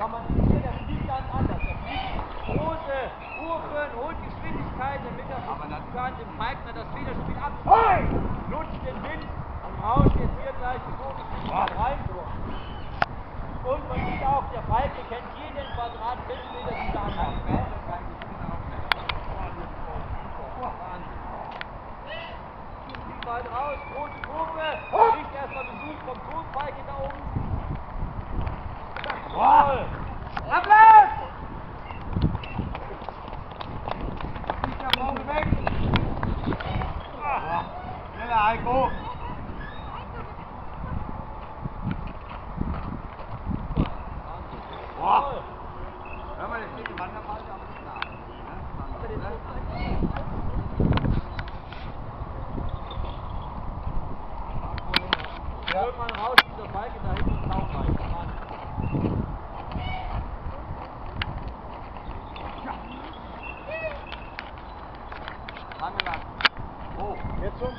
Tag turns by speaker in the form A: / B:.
A: kann man hier das liegt ganz anders. Das liegt große Kurven, hohe Geschwindigkeiten mit der Schusskarte dem Eigner das Federspiel ab. Nutzt den Wind und rauscht jetzt hier gleich die Kurve rein. Und man sieht auch, der Falke kennt jeden Quadratmillimeter dieser Anlage. Weit raus, große Kurve, nicht erstmal Besuch vom Turmfalke da oben.
B: Jawohl! Hör
A: mal, raus, dieser Falke da hinten ist auch rein.
B: Lang gelassen. Hoch.
A: Jetzt schon?